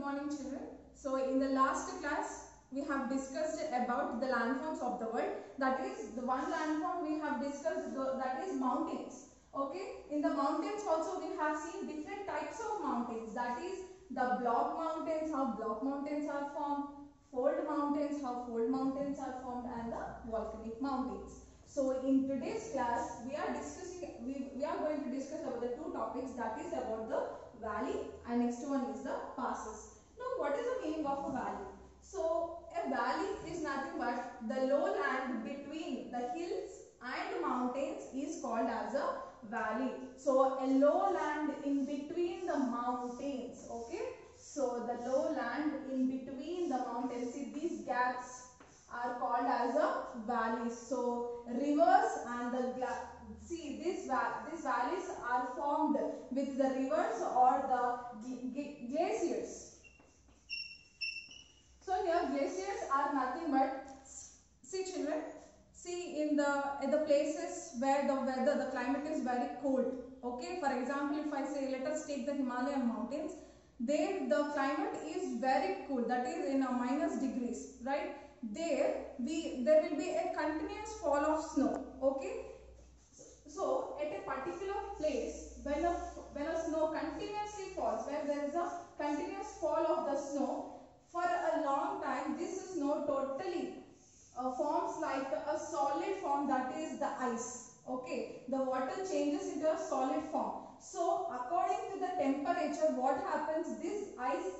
morning children. So in the last class we have discussed about the landforms of the world. That is the one landform we have discussed the, that is mountains. Okay. In the mountains also we have seen different types of mountains. That is the block mountains, how block mountains are formed, fold mountains, how fold mountains are formed and the volcanic mountains. So in today's class we are discussing we, we are going to discuss about the two topics that is about the valley and next one is the passes. Now what is the meaning of a valley? So a valley is nothing but the lowland between the hills and mountains is called as a valley. So a lowland in between the mountains. Okay. So the lowland in between the mountains. See these gaps are called as a valley. So rivers and the see these these valleys are formed with the rivers or the glaciers. So here glaciers are nothing but see children see in the in the places where the weather the climate is very cold okay? For example if i say let us take the himalayan mountains there the climate is very cool that is in a minus degrees right? There we there will be a continuous fall of snow okay so at a particular place when a when a snow continuously falls where there is a continuous fall of the snow for a long time this snow totally uh, forms like a solid form that is the ice okay? The water changes into a solid form. So according to the temperature what happens? This ice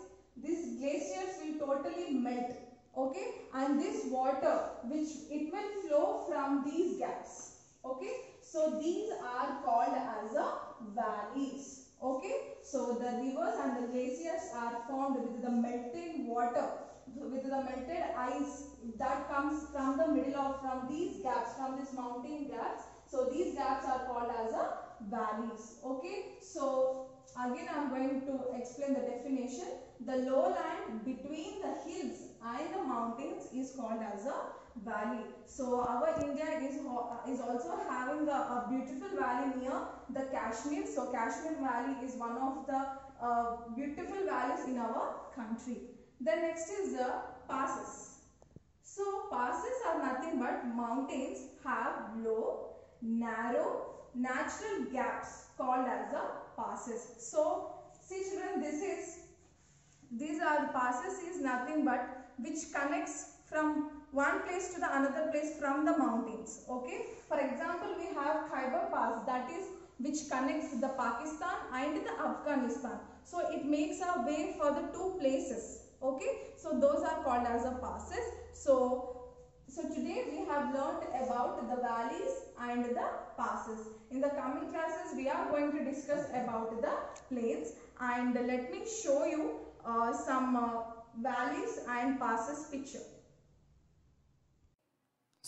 these glaciers will totally melt okay? And this water which it will flow from these gaps okay so these are called as a valleys. Okay? So the rivers and the glaciers are formed with the melting water with the melted ice that comes from the middle of from these gaps from these mountain gaps. So these gaps are called as a valleys. Okay? So again i'm going to explain the definition. The lowland between the hills and the mountains is called as a valley. So our India is, is also having a, a beautiful valley near the Kashmir. So Kashmir valley is one of the uh, beautiful valleys in our country. The next is the passes. So passes are nothing but mountains have low, narrow, natural gaps called as the passes. So see children this is these are the passes is nothing but which connects from one place to the another place from the mountains. Okay. For example, we have Khyber Pass that is which connects the Pakistan and the Afghanistan. So it makes a way for the two places. Okay. So those are called as a passes. So so today we have learnt about the valleys and the passes. In the coming classes we are going to discuss about the plains and let me show you uh, some uh, valleys and passes picture.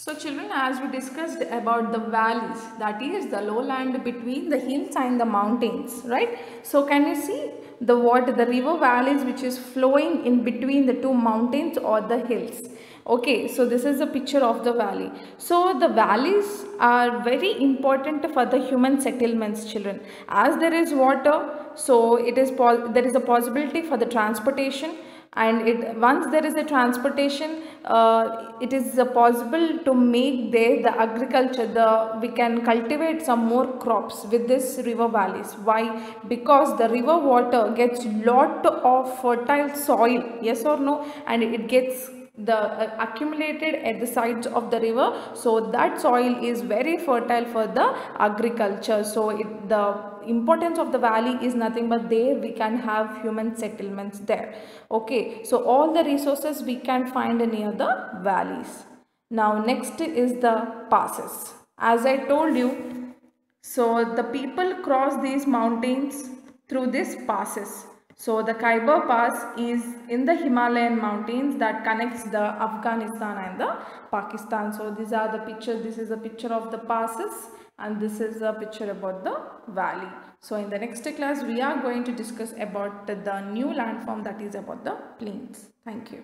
So children as we discussed about the valleys that is the lowland between the hills and the mountains right. So can you see the water the river valleys which is flowing in between the two mountains or the hills. Okay so this is a picture of the valley. So the valleys are very important for the human settlements children as there is water so it is there is a possibility for the transportation and it once there is a transportation uh, it is uh, possible to make there the agriculture the we can cultivate some more crops with this river valleys. Why? Because the river water gets lot of fertile soil yes or no? And it gets the uh, accumulated at the sides of the river. So that soil is very fertile for the agriculture. So it, the importance of the valley is nothing but there we can have human settlements there. Okay so all the resources we can find near the valleys. Now next is the passes. As i told you so the people cross these mountains through these passes so the Khyber Pass is in the Himalayan mountains that connects the Afghanistan and the Pakistan. So these are the picture. This is a picture of the passes and this is a picture about the valley. So in the next class we are going to discuss about the new landform that is about the plains. Thank you.